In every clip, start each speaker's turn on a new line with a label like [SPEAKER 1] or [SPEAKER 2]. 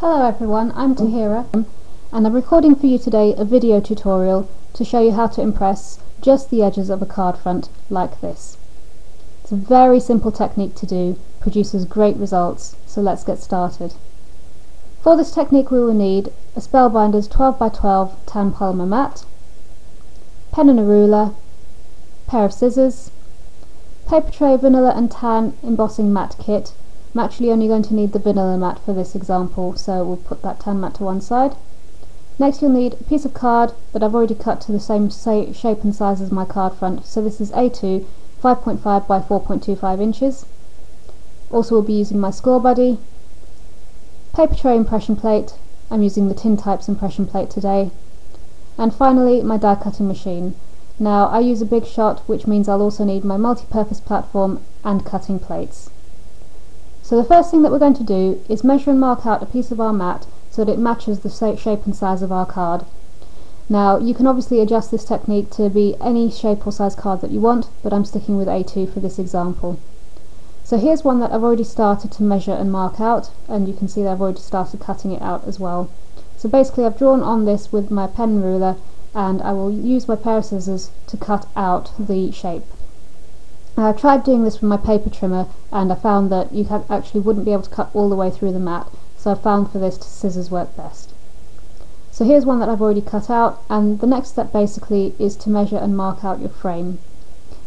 [SPEAKER 1] Hello everyone, I'm Taheerah and I'm recording for you today a video tutorial to show you how to impress just the edges of a card front like this. It's a very simple technique to do, produces great results, so let's get started. For this technique we will need a Spellbinders 12x12 tan polymer mat, pen and a ruler, pair of scissors, Papertrey vanilla and tan embossing mat kit I'm actually only going to need the vanilla mat for this example, so we'll put that tan mat to one side. Next you'll need a piece of card that I've already cut to the same shape and size as my card front, so this is A2 5.5 by 4.25 inches. Also we'll be using my score buddy, Papertrey impression plate, I'm using the Tintypes impression plate today, and finally my die cutting machine. Now I use a big shot which means I'll also need my multi-purpose platform and cutting plates. So the first thing that we're going to do is measure and mark out a piece of our mat so that it matches the shape and size of our card. Now you can obviously adjust this technique to be any shape or size card that you want, but I'm sticking with A2 for this example. So here's one that I've already started to measure and mark out, and you can see that I've already started cutting it out as well. So basically I've drawn on this with my pen ruler, and I will use my pair of scissors to cut out the shape. I tried doing this with my paper trimmer and I found that you actually wouldn't be able to cut all the way through the mat so I found for this scissors work best. So here's one that I've already cut out and the next step basically is to measure and mark out your frame.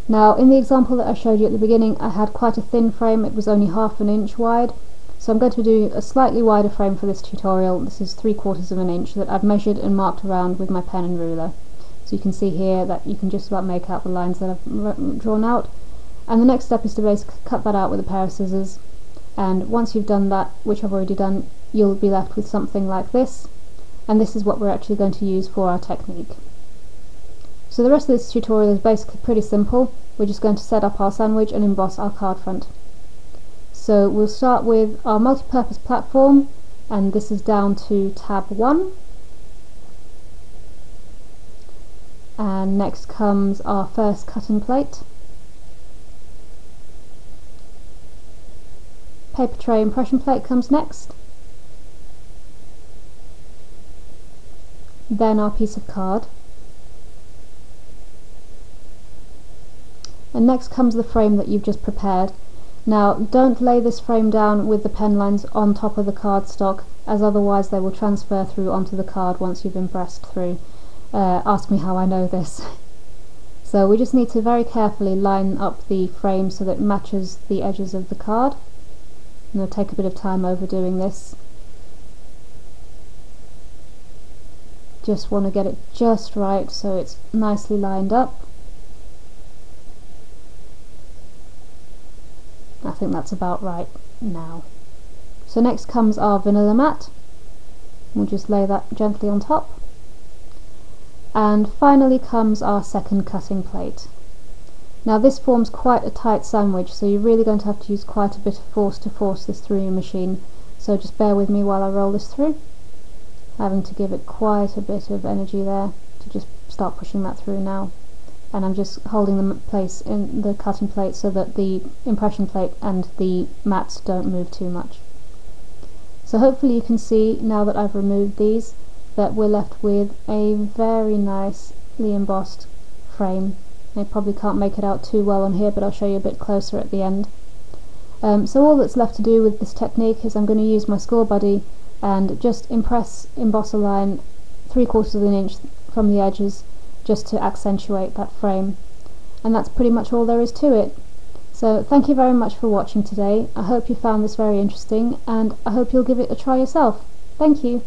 [SPEAKER 1] Now in the example that I showed you at the beginning I had quite a thin frame, it was only half an inch wide so I'm going to do a slightly wider frame for this tutorial, this is three quarters of an inch that I've measured and marked around with my pen and ruler. So you can see here that you can just about make out the lines that I've uh, drawn out and the next step is to basically cut that out with a pair of scissors and once you've done that, which I've already done, you'll be left with something like this and this is what we're actually going to use for our technique. So the rest of this tutorial is basically pretty simple. We're just going to set up our sandwich and emboss our card front. So we'll start with our multi-purpose platform and this is down to tab 1 and next comes our first cutting plate Papertrey impression plate comes next. Then our piece of card. And next comes the frame that you've just prepared. Now don't lay this frame down with the pen lines on top of the cardstock as otherwise they will transfer through onto the card once you've impressed through. Uh, ask me how I know this. so we just need to very carefully line up the frame so that it matches the edges of the card. I'm going to take a bit of time overdoing this. Just want to get it just right so it's nicely lined up. I think that's about right now. So next comes our vanilla mat. We'll just lay that gently on top. And finally comes our second cutting plate. Now this forms quite a tight sandwich so you're really going to have to use quite a bit of force to force this through your machine. So just bear with me while I roll this through. Having to give it quite a bit of energy there to just start pushing that through now. And I'm just holding the place in the cutting plate so that the impression plate and the mats don't move too much. So hopefully you can see now that I've removed these that we're left with a very nicely embossed frame I probably can't make it out too well on here but I'll show you a bit closer at the end. Um, so all that's left to do with this technique is I'm going to use my score buddy and just impress, emboss a line three quarters of an inch from the edges just to accentuate that frame. And that's pretty much all there is to it. So thank you very much for watching today. I hope you found this very interesting and I hope you'll give it a try yourself. Thank you.